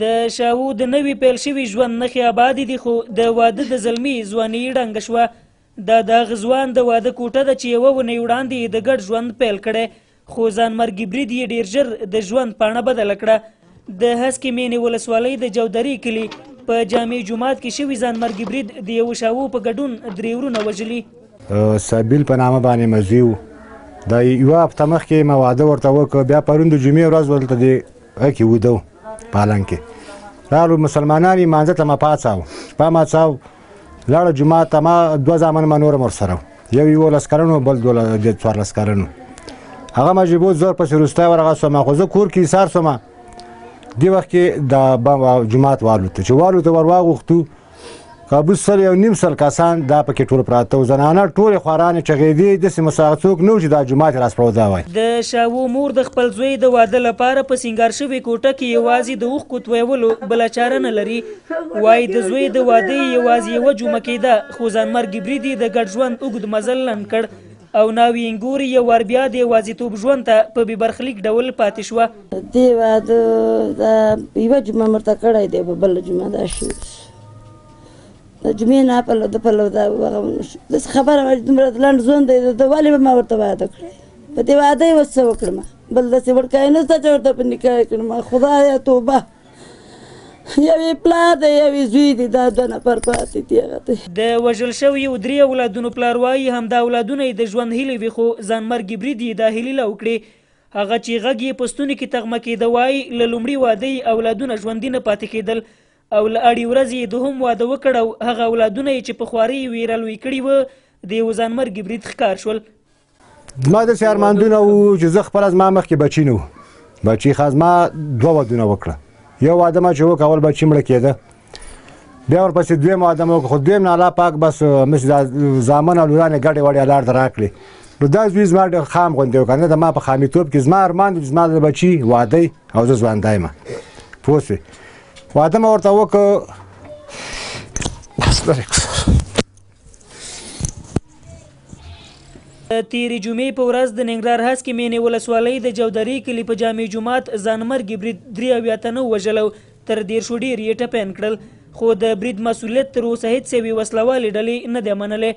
د شاو د نوي پیل شوي ژوند نښې آبادې دي خو د واده د زلمي ځواني ړنګه شوه دا د هغه ځوان د واده کوټه ده چې یوه ونۍ وړاندې یې د ګډ ژوند پیل کړی خو ځانمرګي برید یې ډیر ژر د ژوند پاڼه بدله کړه د هسکې مینې ولسوالۍ د جودرې کلي په جامع جومات کې شوي ځانمرګي برید د یو شاو په ګډون درې ورونه وژلي سبیل په نامه باندې مزیو دا یو هفته مخکې ما واده ورته وکړ بیا پرون د جمعې ورځ ورته دی اکی ودو پالنګ کې راغلو مسلمانان مانځه ته ما پاڅاو شپه ما څاو لاړه جمعه ته ما دوه ځامن ما نور مر سره یو یو لس کلنو بل دوه د څوار لس کلنو هغه ما جیبو زور پسې روسته ورغه سم خو زه کور کې سار سم دی وخت کې د جمعه والو ته چې والو ته ورواغختو کابو سل یو نیم سل کسان دا پکې ټول پراته و زنانه ټولې خوارانې چغېدې داسې مساغ څوک نه و چې دا جومات یې راسپړودا وای د شاوو مور د خپل زوی د واده لپاره په سینګار شوې کوټه کې یوازې د اوښکو تویولو بله چاره نه لري وایي د زوی د واده یې یوازې یوه جمعه کېده خو ځانمرګي برید یې د ګډ ژوند اوږد مزل لنډ کړ او نا وینګوري یو وار بیا د یوازیتوب ژوند ته په بې برخلیک ډول پاتې شوه دې واده دا یوه جمعه مرته کړی دی په بله جمعه دا شي د جمعې نه پلو د پلو دا هغه داسې خبره وه چې دومره لنډ ژوند دی د ولې به ما ورته واده کړی په دې واده یې اوس څه وکړم بل داسې وړکی نشته چې ورته په نکاح یې کړم خدایه توبه یوې پلار دی یوې زوی دی دا دوه نفر پاتې دي هغه دی. د وژل شویو درې اولادونو پلار وايي، همدا اولادونه یې د ژوند هیلې وې خو ځانمرګی برید یې دا هیلې لو کړې. هغه چې غږ یې په ستوني کې تغمه کېده وايي، له لومړي واده یې اولادونه ژوندي نه پاتې کېدل او له اړې ورځې یې دوهم واده وکړ او هغه اولادونه یې چې په خوارۍ یې ویرالوی کړي وه د یوه ځانمرګي برید ښکار شول. ما د سیارماندونه وو چې زه خپل از ما مخ کې بچی نو بچی خاص ما دوه ودونه وکړه یو واده ما چې وکول بچی مړ کېده بیا ورپسې دویم واده مو خو دویم نه الله پاک بس مس زامن او لورانه ګډه وړي الله دراکړي نو دا زوی زما د خام غوندې وکنه د ما په خامیتوب کې زما ارمان د زما د بچي واده او زه ځوان دایم پوسه واده مې ورته وکړ د تېرې جمعې په ورځ د ننګرهار هسکې مېنې ولسوالۍ د جودرې کلي په جامع جومات ځانمرګي برید درې اویا تنه ووژل او تر دېرشو ډېر یې ټپیان کړل، خو د برید مسؤلیت تر اوسه هېڅ یوې وسلهوالې ډلې نه دی منلی.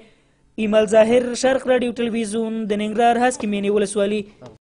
ایمل ظاهر، شرق راډیو تلویزیون، د ننګرهار هسکې مېنې ولسوالي.